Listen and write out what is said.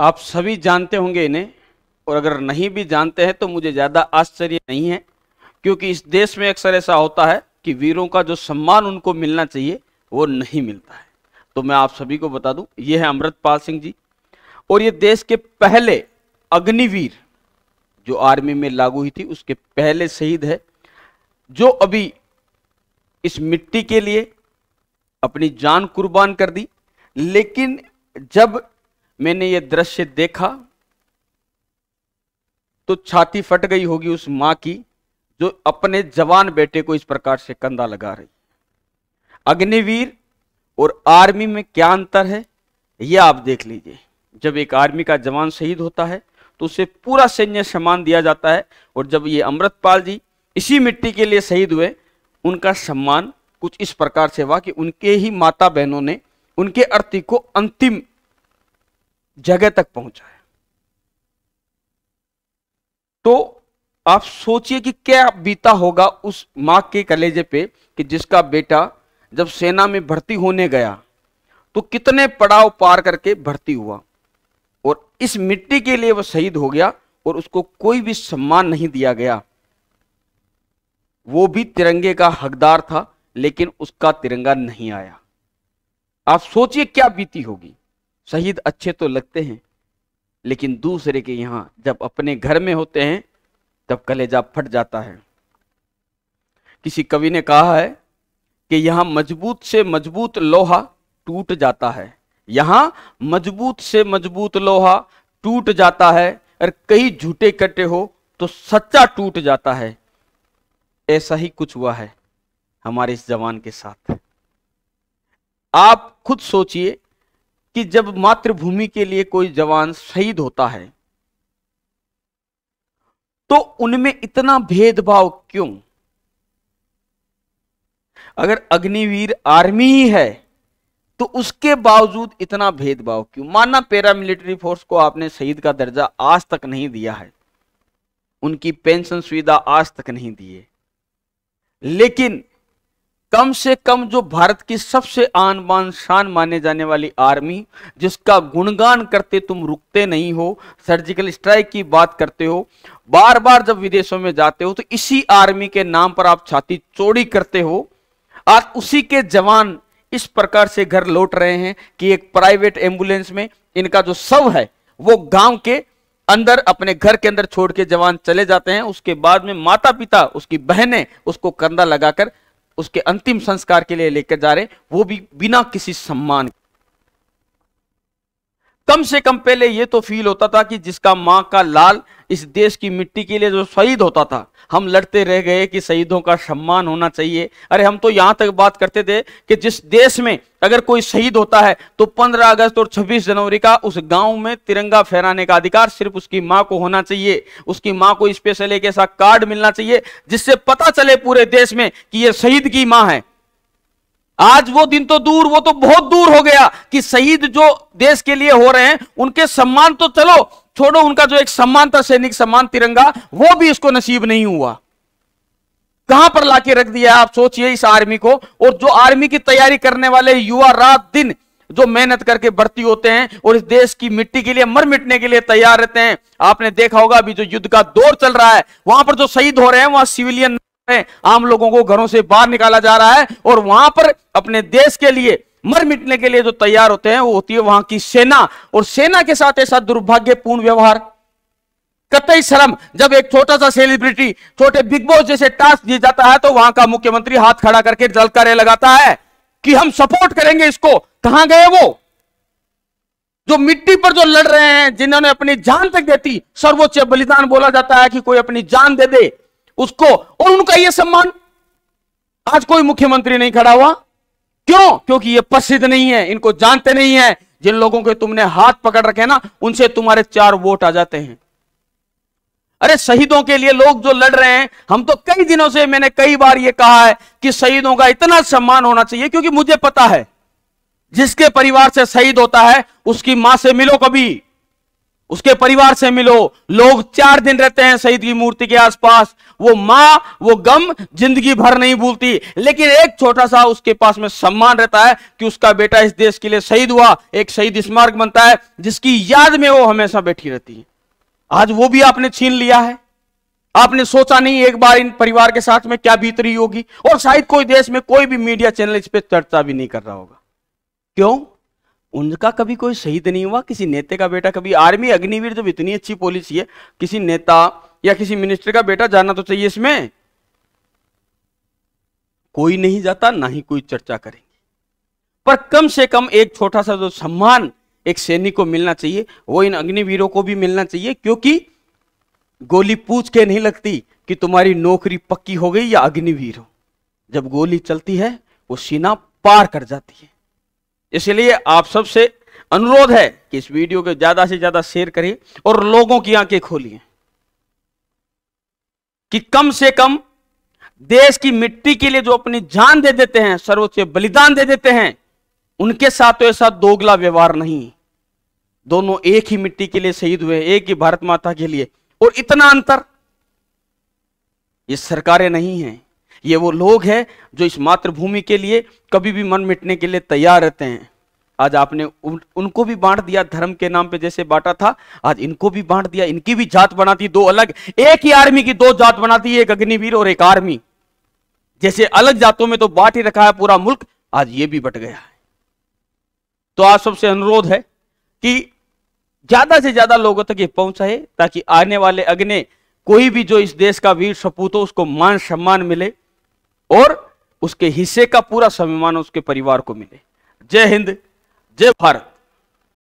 आप सभी जानते होंगे इन्हें, और अगर नहीं भी जानते हैं तो मुझे ज़्यादा आश्चर्य नहीं है, क्योंकि इस देश में अक्सर ऐसा होता है कि वीरों का जो सम्मान उनको मिलना चाहिए, वो नहीं मिलता है। तो मैं आप सभी को बता दूँ, ये है अमृतपाल सिंह जी, और ये देश के पहले अग्निवीर जो आर्मी में लागू हुई थी, उसके पहले शहीद है, जो अभी इस मिट्टी के लिए अपनी जान कुर्बान कर दी। लेकिन जब मैंने ये दृश्य देखा तो छाती फट गई होगी उस माँ की, जो अपने जवान बेटे को इस प्रकार से कंधा लगा रही। अग्निवीर और आर्मी में क्या अंतर है यह आप देख लीजिए। जब एक आर्मी का जवान शहीद होता है तो उसे पूरा सैन्य सम्मान दिया जाता है, और जब ये अमृतपाल जी इसी मिट्टी के लिए शहीद हुए, उनका सम्मान कुछ इस प्रकार से हुआ कि उनके ही माता बहनों ने उनके अर्थी को अंतिम जगह तक पहुँचाया तो आप सोचिए कि क्या बीता होगा उस माँ के कलेजे पे कि जिसका बेटा जब सेना में भर्ती होने गया तो कितने पड़ाव पार करके भर्ती हुआ। और इस मिट्टी के लिए वह शहीद हो गया और उसको कोई भी सम्मान नहीं दिया गया। वो भी तिरंगे का हकदार था, लेकिन उसका तिरंगा नहीं आया। आप सोचिए क्या बीती होगी। शहीद अच्छे तो लगते हैं, लेकिन दूसरे के यहाँ जब अपने घर में होते हैं, तब कलेजा फट जाता है। किसी कवि ने कहा है कि यहाँ मज़बूत से मज़बूत लोहा टूट जाता है। यहाँ मज़बूत से मज़बूत लोहा टूट जाता है, और कई झूठे कटे हो तो सच्चा टूट जाता है। ऐसा ही कुछ हुआ है हमारे इस जवान के साथ। आप खुद सोचिए कि जब मातृभूमि के लिए कोई जवान शहीद होता है तो उनमें इतना भेदभाव क्यों? अगर अग्निवीर आर्मी ही है तो उसके बावजूद इतना भेदभाव क्यों? माना पैरामिलिट्री फोर्स को आपने शहीद का दर्जा आज तक नहीं दिया है। उनकी पेंशन सुविधा आज तक नहीं दी है। लेकिन कम से कम जो भारत की सबसे आन बान शान माने जाने वाली आर्मी, जिसका गुणगान करते तुम रुकते नहीं हो, सर्जिकल स्ट्राइक की बात करते हो बार बार जब विदेशों में जाते हो तो इसी आर्मी के नाम पर आप छाती चोरी करते हो। आज उसी के जवान इस प्रकार से घर लौट रहे हैं कि एक प्राइवेट एंबुलेंस में इनका जो शव है, वो गाँव के अंदर, अपने घर के अंदर छोड़ के जवान चले जाते हैं। उसके बाद में माता पिता उसकी बहनें उसको कंधा लगाकर उसके अंतिम संस्कार के लिए लेकर जा रहे, वो भी बिना किसी सम्मान कम से कम पहले ये तो फील होता था कि जिसका माँ का लाल इस देश की मिट्टी के लिए जो शहीद होता था, हम लड़ते रह गए कि शहीदों का सम्मान होना चाहिए। अरे, हम तो यहाँ तक बात करते थे कि जिस देश में अगर कोई शहीद होता है तो 15 अगस्त और 26 जनवरी का उस गाँव में तिरंगा फहराने का अधिकार सिर्फ़ उसकी माँ को होना चाहिए। उसकी माँ को स्पेशल एक ऐसा कार्ड मिलना चाहिए, जिससे पता चले पूरे देश में कि यह शहीद की माँ है। आज वो दिन तो दूर, वो तो बहुत दूर हो गया कि शहीद जो देश के लिए हो रहे हैं, उनके सम्मान तो चलो छोड़ो, उनका जो एक सम्मान था, सैनिक सम्मान तिरंगा, वो भी इसको नसीब नहीं हुआ। कहाँ पर लाके रख दिया आप सोचिए इस आर्मी को। और जो आर्मी की तैयारी करने वाले युवा रात दिन जो मेहनत करके भर्ती होते हैं और इस देश की मिट्टी के लिए, मर मिटने के लिए तैयार रहते हैं, आपने देखा होगा अभी जो युद्ध का दौर चल रहा है, वहाँ पर जो शहीद हो रहे हैं, वहाँ सिविलियन आम लोगों को घरों से बाहर निकाला जा रहा है और वहाँ पर अपने देश के लिए मर मिटने के लिए जो तैयार होते हैं, वो होती है वहाँ की सेना। और सेना के साथ ऐसा दुर्भाग्यपूर्ण व्यवहार। कतई शर्म, जब एक छोटा सा सेलिब्रिटी छोटे बिग बॉस जैसे टास्क दिया जाता है तो वहाँ का मुख्यमंत्री हाथ खड़ा करके जलकारे लगाता है कि हम सपोर्ट करेंगे इसको। कहाँ गए वो? जो मिट्टी पर जो लड़ रहे हैं, जिन्होंने अपनी जान तक देती सर्वोच्च बलिदान बोला जाता है कि कोई अपनी जान दे दे उसको। और उनका यह सम्मान। आज कोई मुख्यमंत्री नहीं खड़ा हुआ। क्यों? क्योंकि ये प्रसिद्ध नहीं है, इनको जानते नहीं है। जिन लोगों के तुमने हाथ पकड़ रखे ना, उनसे तुम्हारे चार वोट आ जाते हैं। अरे शहीदों के लिए लोग जो लड़ रहे हैं, हम तो कई दिनों से, मैंने कई बार ये कहा है कि शहीदों का इतना सम्मान होना चाहिए, क्योंकि मुझे पता है, जिसके परिवार से शहीद होता है, उसकी माँ से मिलो कभी। उसके परिवार से मिलो। लोग चार दिन रहते हैं शहीद की मूर्ति के आसपास। वो माँ, वो गम, ज़िंदगी भर नहीं भूलती। लेकिन एक छोटा सा उसके पास में सम्मान रहता है कि उसका बेटा इस देश के लिए शहीद हुआ। एक शहीद स्मारक बनता है, जिसकी याद में वो हमेशा बैठी रहती है। आज वो भी आपने छीन लिया है। आपने सोचा नहीं एक बार इन परिवार के साथ में क्या बीत रही होगी। और शायद कोई देश में कोई भी मीडिया चैनल इस पर चर्चा भी नहीं कर रहा होगा। क्यों? उनका कभी कोई शहीद नहीं हुआ, किसी नेता का बेटा, कभी आर्मी अग्निवीर जब इतनी अच्छी पॉलिसी है, किसी नेता या किसी मिनिस्टर का बेटा जाना तो चाहिए इसमें। कोई नहीं जाता, ना ही कोई चर्चा करेंगे। पर कम से कम एक छोटा सा जो सम्मान एक सैनिक को मिलना चाहिए, वो इन अग्निवीरों को भी मिलना चाहिए, क्योंकि गोली पूछ के नहीं लगती कि तुम्हारी नौकरी पक्की हो गई या अग्निवीर हो। जब गोली चलती है, वो सीना पार कर जाती है। इसलिए आप सबसे अनुरोध है कि इस वीडियो को ज़्यादा से ज़्यादा शेयर करिए और लोगों की आँखें खोलिए कि कम से कम देश की मिट्टी के लिए जो अपनी जान दे देते हैं, सर्वोच्च बलिदान दे देते हैं, उनके साथ तो ऐसा दोगला व्यवहार नहीं। दोनों एक ही मिट्टी के लिए शहीद हुए, एक ही भारत माता के लिए। और इतना अंतर ये सरकारें नहीं हैं। ये वो लोग हैं जो इस मातृभूमि के लिए कभी भी मन मिटने के लिए तैयार रहते हैं। आज आपने उन, उनको भी बांट दिया धर्म के नाम पे जैसे बांटा था आज इनको भी बांट दिया इनकी भी जात बनाती दो अलग एक ही आर्मी की दो जात बनाती एक अग्निवीर और एक आर्मी। जैसे अलग जातों में तो बांट ही रखा है पूरा मुल्क आज ये भी बट गया है। तो आज सबसे अनुरोध है कि ज़्यादा से ज़्यादा लोगों तक ये पहुँचाए ताकि आने वाले अग्नि कोई भी जो इस देश का वीर सपूत हो उसको मान सम्मान मिले। और उसके हिस्से का पूरा सम्मान उसके परिवार को मिले। जय हिंद जय भारत।